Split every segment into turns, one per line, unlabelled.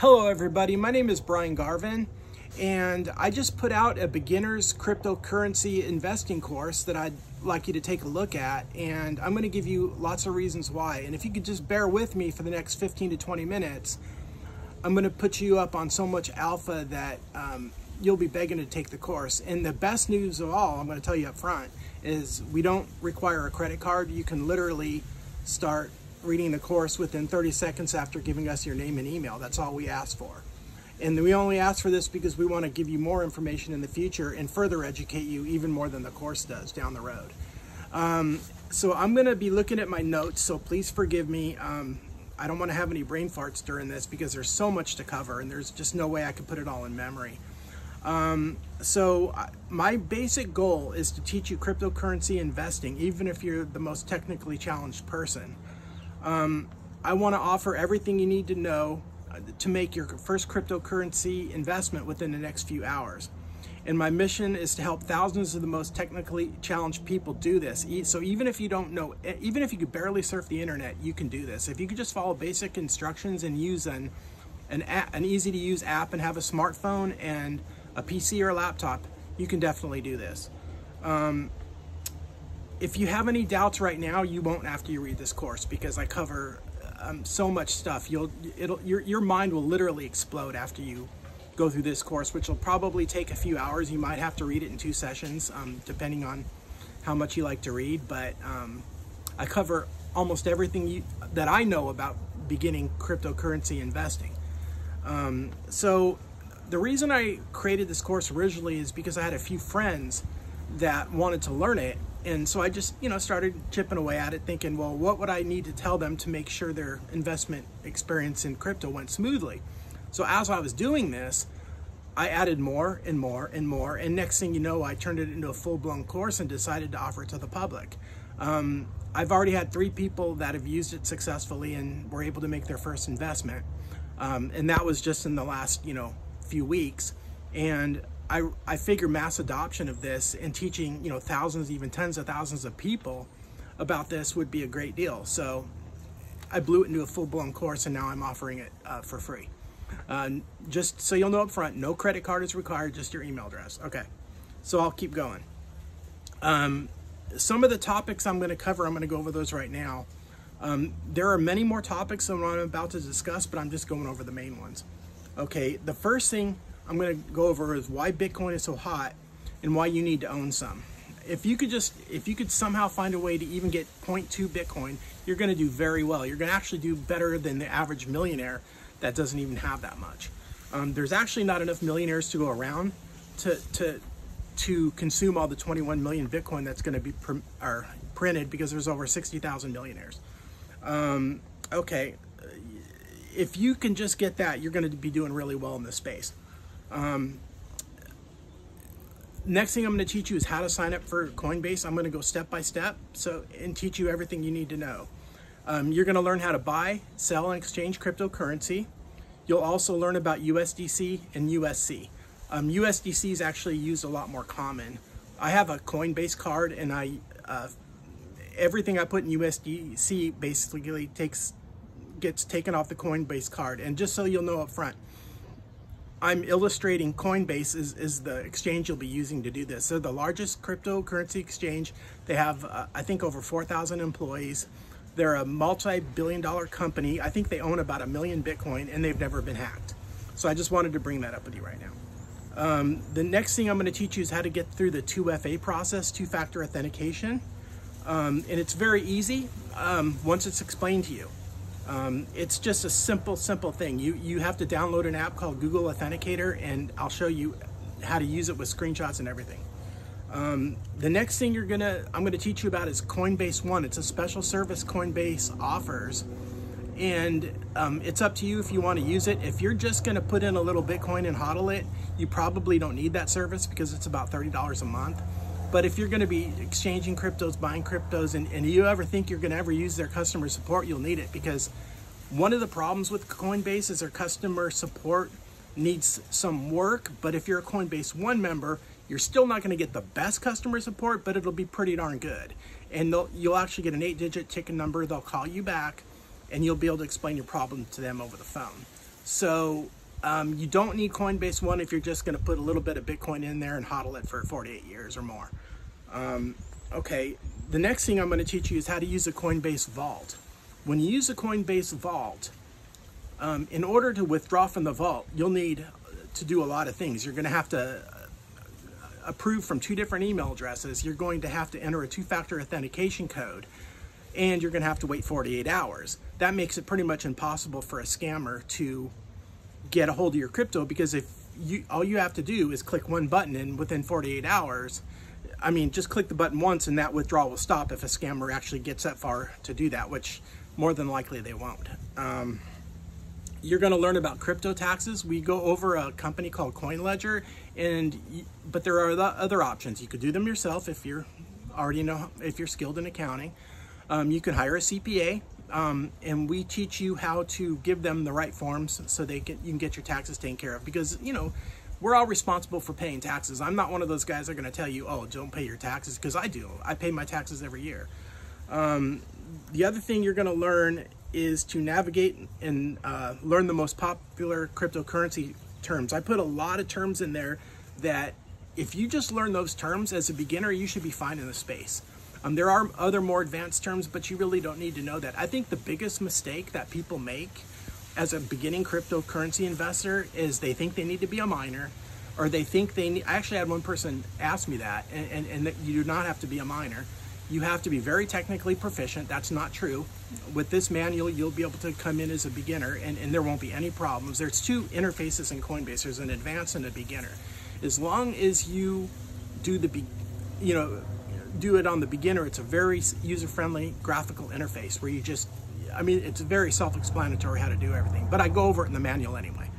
Hello, everybody. My name is Brian Garvin, and I just put out a beginner's cryptocurrency investing course that I'd like you to take a look at. And I'm going to give you lots of reasons why. And if you could just bear with me for the next 15 to 20 minutes, I'm going to put you up on so much alpha that um, you'll be begging to take the course. And the best news of all, I'm going to tell you up front, is we don't require a credit card. You can literally start reading the course within 30 seconds after giving us your name and email. That's all we ask for. And we only ask for this because we want to give you more information in the future and further educate you even more than the course does down the road. Um, so I'm going to be looking at my notes, so please forgive me. Um, I don't want to have any brain farts during this because there's so much to cover and there's just no way I can put it all in memory. Um, so my basic goal is to teach you cryptocurrency investing, even if you're the most technically challenged person. Um, I want to offer everything you need to know uh, to make your first cryptocurrency investment within the next few hours. And my mission is to help thousands of the most technically challenged people do this. So even if you don't know, even if you could barely surf the internet, you can do this. If you could just follow basic instructions and use an an, app, an easy to use app and have a smartphone and a PC or a laptop, you can definitely do this. Um, if you have any doubts right now, you won't after you read this course because I cover um, so much stuff. You'll, it'll, your, your mind will literally explode after you go through this course, which will probably take a few hours. You might have to read it in two sessions, um, depending on how much you like to read. But um, I cover almost everything you, that I know about beginning cryptocurrency investing. Um, so the reason I created this course originally is because I had a few friends that wanted to learn it and so I just, you know, started chipping away at it thinking, well, what would I need to tell them to make sure their investment experience in crypto went smoothly? So as I was doing this, I added more and more and more. And next thing you know, I turned it into a full blown course and decided to offer it to the public. Um, I've already had three people that have used it successfully and were able to make their first investment. Um, and that was just in the last, you know, few weeks. And I, I figure mass adoption of this and teaching, you know, thousands, even tens of thousands of people about this would be a great deal. So I blew it into a full-blown course and now I'm offering it uh, for free. Uh, just so you'll know up front, no credit card is required, just your email address. Okay, so I'll keep going. Um, some of the topics I'm going to cover, I'm going to go over those right now. Um, there are many more topics than what I'm about to discuss, but I'm just going over the main ones. Okay, the first thing I'm going to go over is why Bitcoin is so hot and why you need to own some. If you could just, if you could somehow find a way to even get 0.2 Bitcoin, you're going to do very well. You're going to actually do better than the average millionaire that doesn't even have that much. Um, there's actually not enough millionaires to go around to, to, to consume all the 21 million Bitcoin that's going to be pr printed because there's over 60,000 millionaires. Um, okay, if you can just get that, you're going to be doing really well in this space. Um, next thing I'm going to teach you is how to sign up for Coinbase. I'm going to go step by step so and teach you everything you need to know. Um, you're going to learn how to buy, sell, and exchange cryptocurrency. You'll also learn about USDC and USC. Um, USDC is actually used a lot more common. I have a Coinbase card, and I uh, everything I put in USDC basically takes gets taken off the Coinbase card. And just so you'll know up front, I'm illustrating Coinbase is, is the exchange you'll be using to do this. They're the largest cryptocurrency exchange. They have, uh, I think, over 4,000 employees. They're a multi-billion dollar company. I think they own about a million Bitcoin and they've never been hacked. So I just wanted to bring that up with you right now. Um, the next thing I'm going to teach you is how to get through the 2FA process, two-factor authentication. Um, and it's very easy um, once it's explained to you. Um, it's just a simple, simple thing. You, you have to download an app called Google Authenticator and I'll show you how to use it with screenshots and everything. Um, the next thing you're gonna, I'm gonna teach you about is Coinbase One. It's a special service Coinbase offers. And um, it's up to you if you wanna use it. If you're just gonna put in a little Bitcoin and hodl it, you probably don't need that service because it's about $30 a month. But if you're going to be exchanging cryptos, buying cryptos, and, and you ever think you're going to ever use their customer support, you'll need it because one of the problems with Coinbase is their customer support needs some work. But if you're a Coinbase One member, you're still not going to get the best customer support, but it'll be pretty darn good. And you'll actually get an eight digit ticket number. They'll call you back and you'll be able to explain your problem to them over the phone. So um, you don't need Coinbase One if you're just going to put a little bit of Bitcoin in there and hodl it for 48 years or more. Um, okay, the next thing I'm going to teach you is how to use a Coinbase Vault. When you use a Coinbase Vault, um, in order to withdraw from the vault, you'll need to do a lot of things. You're going to have to approve from two different email addresses. You're going to have to enter a two-factor authentication code and you're going to have to wait 48 hours. That makes it pretty much impossible for a scammer to get a hold of your crypto because if you all you have to do is click one button and within 48 hours I mean just click the button once and that withdrawal will stop if a scammer actually gets that far to do that which more than likely they won't. Um, you're going to learn about crypto taxes. We go over a company called CoinLedger, and but there are other options. You could do them yourself if you're already know if you're skilled in accounting. Um, you can hire a CPA, um, and we teach you how to give them the right forms so they can you can get your taxes taken care of. Because you know we're all responsible for paying taxes. I'm not one of those guys that are going to tell you, oh, don't pay your taxes, because I do. I pay my taxes every year. Um, the other thing you're going to learn is to navigate and uh, learn the most popular cryptocurrency terms. I put a lot of terms in there that if you just learn those terms as a beginner, you should be fine in the space. Um, there are other more advanced terms, but you really don't need to know that. I think the biggest mistake that people make as a beginning cryptocurrency investor is they think they need to be a miner or they think they need, I actually had one person ask me that and, and, and that you do not have to be a miner. You have to be very technically proficient. That's not true. With this manual, you'll be able to come in as a beginner and, and there won't be any problems. There's two interfaces in Coinbase. There's an advanced and a beginner. As long as you do the, be, you know, do it on the beginner, it's a very user-friendly graphical interface where you just, I mean, it's very self-explanatory how to do everything, but I go over it in the manual anyway.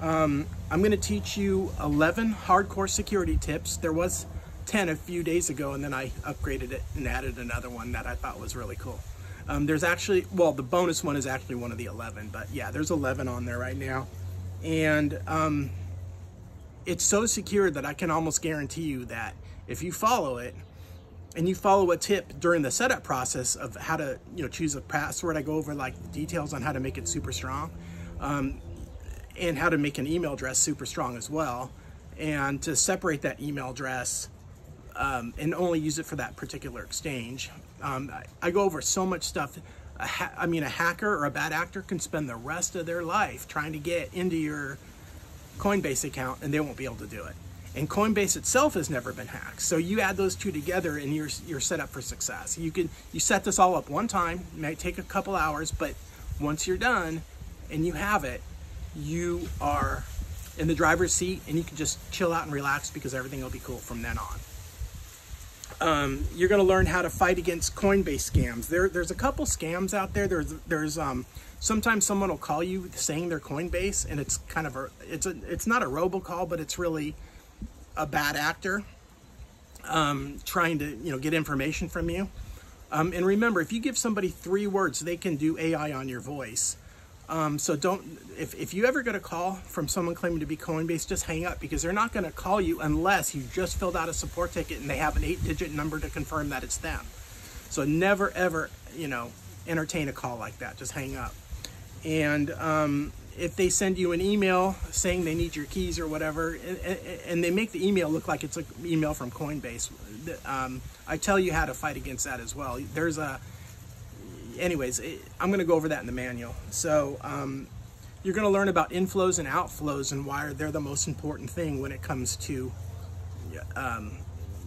Um, I'm going to teach you 11 hardcore security tips. There was 10 a few days ago, and then I upgraded it and added another one that I thought was really cool. Um, there's actually, well, the bonus one is actually one of the 11, but yeah, there's 11 on there right now. And um, it's so secure that I can almost guarantee you that if you follow it, and you follow a tip during the setup process of how to you know choose a password i go over like details on how to make it super strong um, and how to make an email address super strong as well and to separate that email address um, and only use it for that particular exchange. Um, I, I, go over so much stuff. I mean, a hacker or a bad actor can spend the rest of their life trying to get into your Coinbase account and they won't be able to do it. And Coinbase itself has never been hacked. So you add those two together and you're, you're set up for success. You can you set this all up one time, it might take a couple hours, but once you're done and you have it, you are in the driver's seat and you can just chill out and relax because everything will be cool from then on. Um, you're going to learn how to fight against Coinbase scams. There, there's a couple scams out there. There's, there's um, sometimes someone will call you saying they're Coinbase, and it's kind of a, it's a, it's not a robocall, but it's really a bad actor um, trying to, you know, get information from you. Um, and remember, if you give somebody three words, they can do AI on your voice. Um, so don't, if, if you ever get a call from someone claiming to be Coinbase, just hang up because they're not going to call you unless you just filled out a support ticket and they have an eight digit number to confirm that it's them. So never ever, you know, entertain a call like that. Just hang up. And um, if they send you an email saying they need your keys or whatever, and, and they make the email look like it's an email from Coinbase, um, I tell you how to fight against that as well. There's a, anyways, I'm going to go over that in the manual. So um, you're going to learn about inflows and outflows and why they're the most important thing when it comes to um,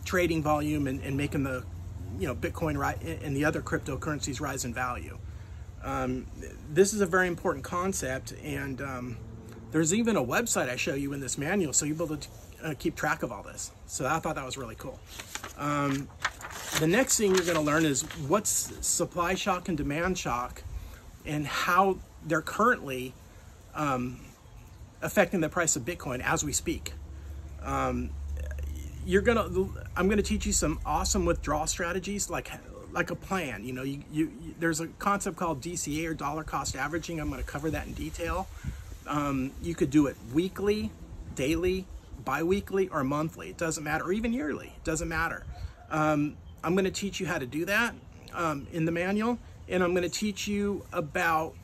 trading volume and, and, making the you know Bitcoin and the other cryptocurrencies rise in value. Um, this is a very important concept, and um, there's even a website I show you in this manual, so you'll be able to uh, keep track of all this. So I thought that was really cool. Um, the next thing you're going to learn is what's supply shock and demand shock and how they're currently um, affecting the price of Bitcoin as we speak. Um, you're gonna, I'm gonna teach you some awesome withdrawal strategies, like like a plan. You know, you, you, you there's a concept called DCA or dollar cost averaging. I'm gonna cover that in detail. Um, you could do it weekly, daily, biweekly, or monthly. It doesn't matter, or even yearly. It doesn't matter. Um, I'm going to teach you how to do that um, in the manual, and I'm going to teach you about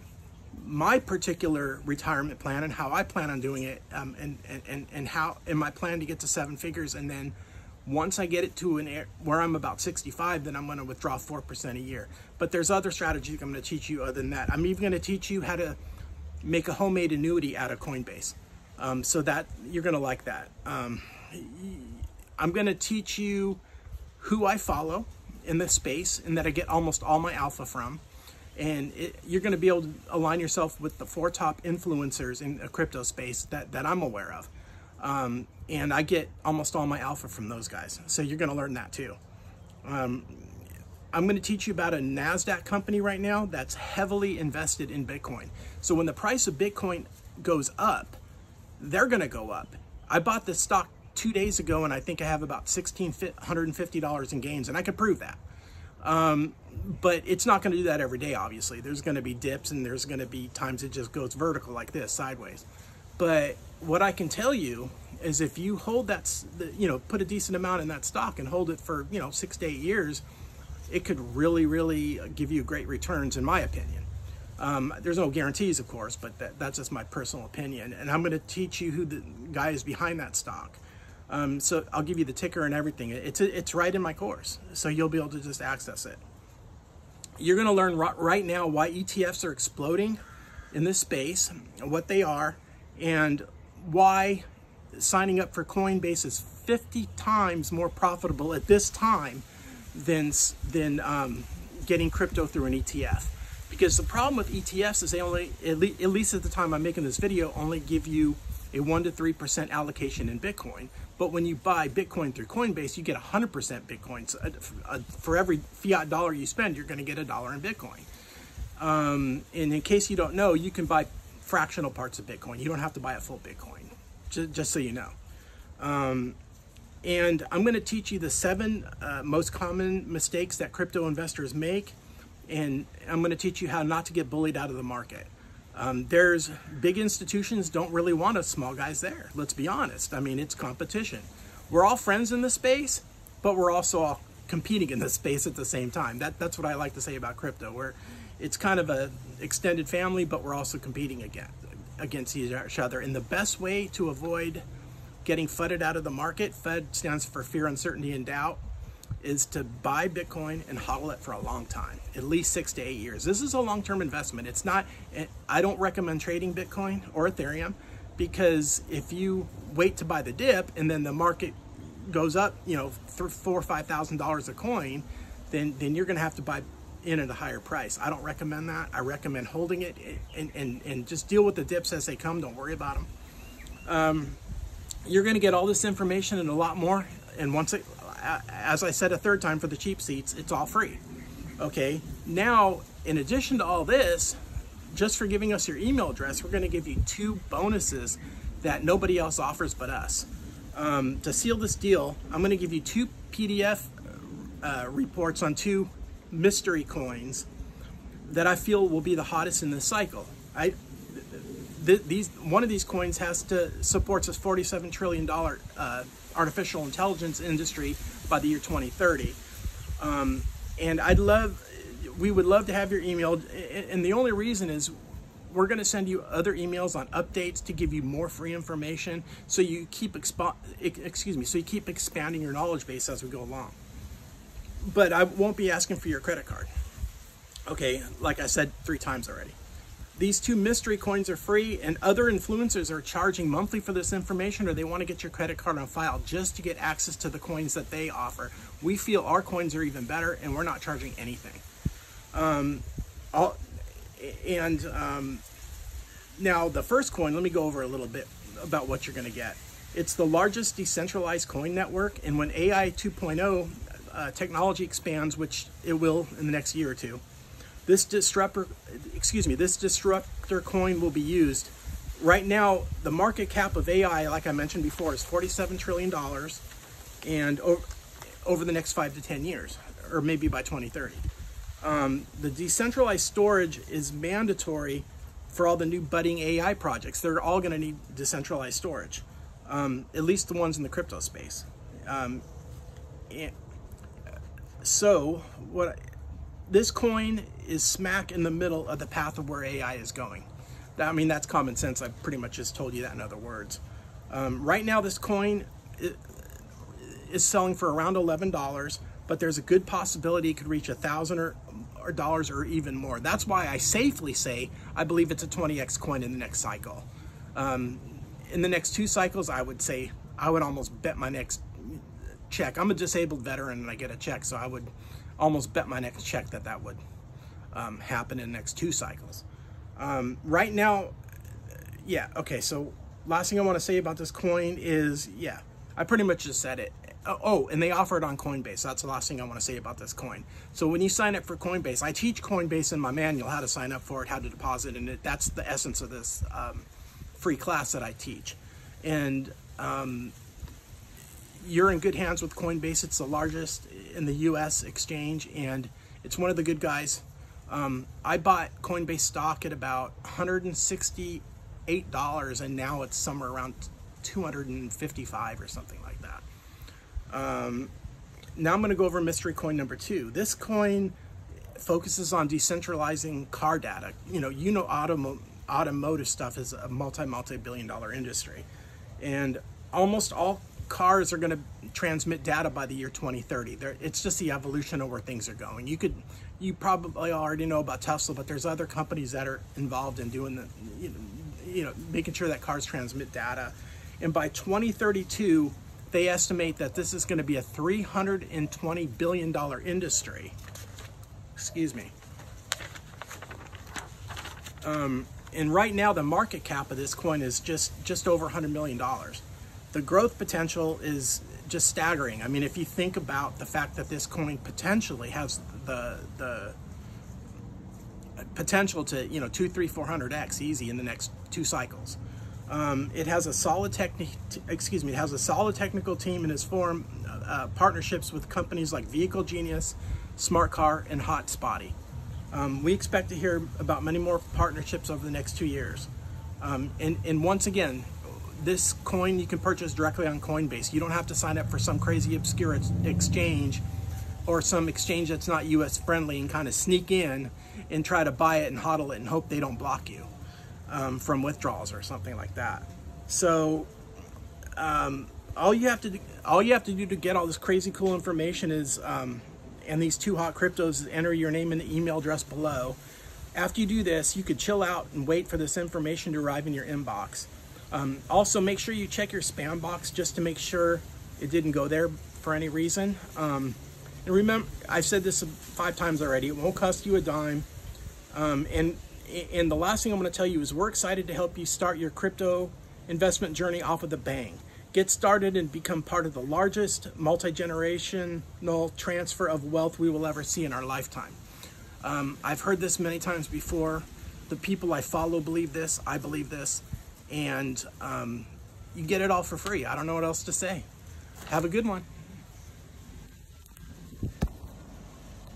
my particular retirement plan and how I plan on doing it, um, and, and, and how, and my plan to get to seven figures. And then once I get it to an air, where I'm about 65, then I'm going to withdraw 4% a year. But there's other strategies I'm going to teach you other than that. I'm even going to teach you how to make a homemade annuity out of Coinbase. Um, so that you're going to like that. Um, I'm going to teach you who I follow in this space and that I get almost all my alpha from. And it, you're going to be able to align yourself with the four top influencers in a crypto space that, that I'm aware of. Um, and I get almost all my alpha from those guys. So you're going to learn that too. Um, I'm going to teach you about a NASDAQ company right now that's heavily invested in Bitcoin. So when the price of Bitcoin goes up, they're going to go up. I bought this stock two days ago and I think I have about $1,650 in gains and I can prove that. Um, but it's not going to do that every day, obviously. There's going to be dips and there's going to be times it just goes vertical like this, sideways. But what I can tell you is if you hold that, you know, put a decent amount in that stock and hold it for, you know, six to eight years, it could really, really give you great returns, in my opinion. Um, there's no guarantees, of course, but that, that's just my personal opinion. And I'm going to teach you who the guy is behind that stock. Um, so I'll give you the ticker and everything. It's, it's right in my course, so you'll be able to just access it. You're going to learn right now why ETFs are exploding in this space, what they are, and why signing up for Coinbase is 50 times more profitable at this time than, than um, getting crypto through an ETF. Because the problem with ETFs is they only, at, least at the time I'm making this video, only give you a 1 to 3% allocation in Bitcoin. But when you buy Bitcoin through Coinbase, you get 100% Bitcoin. So uh, uh, for every fiat dollar you spend, you're going to get a dollar in Bitcoin. Um, and in case you don't know, you can buy fractional parts of Bitcoin. You don't have to buy a full Bitcoin, just, just so you know. Um, and I'm going to teach you the seven uh, most common mistakes that crypto investors make. And I'm going to teach you how not to get bullied out of the market. Um, there's big institutions don't really want us small guys there. Let's be honest. I mean, it's competition. We're all friends in the space, but we're also all competing in this space at the same time. That, that's what I like to say about crypto. Where it's kind of a extended family, but we're also competing against against each other. And the best way to avoid getting fudded out of the market, FUD stands for fear, uncertainty, and doubt, is to buy Bitcoin and hodl it for a long time, at least six to eight years. This is a long-term investment. It's not, eh, I don't recommend trading Bitcoin or Ethereum because if you wait to buy the dip and then the market goes up, you know, four or five thousand dollars a coin, then then you're going to have to buy in at a higher price. I don't recommend that. I recommend holding it and and, and just deal with the dips as they come. Don't worry about them. Um, you're going to get all this information and a lot more. And once it, as I said a third time for the cheap seats, it's all free. Okay, now in addition to all this, just for giving us your email address, we're going to give you two bonuses that nobody else offers but us. Um, to seal this deal, I'm going to give you two PDF uh, reports on two mystery coins that I feel will be the hottest in this cycle. I, th these one of these coins has to supports this 47 trillion dollar uh, artificial intelligence industry by the year 2030. Um, and I'd love, we would love to have your email. And the only reason is we're going to send you other emails on updates to give you more free information so you keep excuse me so you keep expanding your knowledge base as we go along but i won't be asking for your credit card okay like i said three times already these two mystery coins are free and other influencers are charging monthly for this information or they want to get your credit card on file just to get access to the coins that they offer. We feel our coins are even better and we're not charging anything. Um, all, and um, now the first coin, let me go over a little bit about what you're going to get. It's the largest decentralized coin network and when AI 2.0 uh, technology expands, which it will in the next year or two, this disruptor, excuse me, this disruptor coin will be used. Right now, the market cap of AI, like I mentioned before, is $47 trillion and over, over the next five to 10 years, or maybe by 2030. Um, the decentralized storage is mandatory for all the new budding AI projects. They're all going to need decentralized storage, um, at least the ones in the crypto space. Um, so what this coin is smack in the middle of the path of where AI is going. I mean, that's common sense. I pretty much just told you that in other words. Um, right now, this coin is selling for around $11, but there's a good possibility it could reach a thousand or, or dollars or even more. That's why I safely say I believe it's a 20x coin in the next cycle. Um, in the next two cycles, I would say I would almost bet my next check. I'm a disabled veteran and I get a check, so I would almost bet my next check that that would um, happen in the next two cycles. Um, right now, yeah, okay, so last thing I want to say about this coin is, yeah, I pretty much just said it. Oh, oh, and they offer it on Coinbase. That's the last thing I want to say about this coin. So when you sign up for Coinbase, I teach Coinbase in my manual how to sign up for it, how to deposit, and it, that's the essence of this um, free class that I teach. And um, you're in good hands with Coinbase. It's the largest in the U.S. exchange, and it's one of the good guys. Um, I bought Coinbase stock at about 168 dollars, and now it's somewhere around 255 or something like that. Um, now I'm going to go over mystery coin number two. This coin focuses on decentralizing car data. You know, you know, automo automotive stuff is a multi multi billion dollar industry, and almost all cars are going to transmit data by the year 2030. They're, it's just the evolution of where things are going. You could, you probably already know about Tesla, but there's other companies that are involved in doing the, you know, you know making sure that cars transmit data. And by 2032, they estimate that this is going to be a 320 billion dollar industry. Excuse me. Um, and right now, the market cap of this coin is just just over 100 million dollars the growth potential is just staggering. I mean, if you think about the fact that this coin potentially has the the potential to you know two, three, four hundred x easy in the next two cycles. Um, it has a solid technique. Excuse me. It has a solid technical team and has formed uh, partnerships with companies like Vehicle Genius, Smart Car, and Hotspotty. Um, we expect to hear about many more partnerships over the next two years. Um, and, and once again, this coin you can purchase directly on Coinbase. You don't have to sign up for some crazy obscure exchange or some exchange that's not US friendly and kind of sneak in and try to buy it and hodl it and hope they don't block you um, from withdrawals or something like that. So um, all you have to do, all you have to do to get all this crazy cool information is um, and these two hot cryptos enter your name and the email address below. After you do this, you could chill out and wait for this information to arrive in your inbox. Um, also, make sure you check your spam box just to make sure it didn't go there for any reason. Um, and remember, I've said this five times already, it won't cost you a dime. Um, and, and the last thing I'm going to tell you is we're excited to help you start your crypto investment journey off of the bang. Get started and become part of the largest multi-generational transfer of wealth we will ever see in our lifetime. Um, I've heard this many times before. The people I follow believe this. I believe this and um, you get it all for free. I don't know what else to say. Have a good one.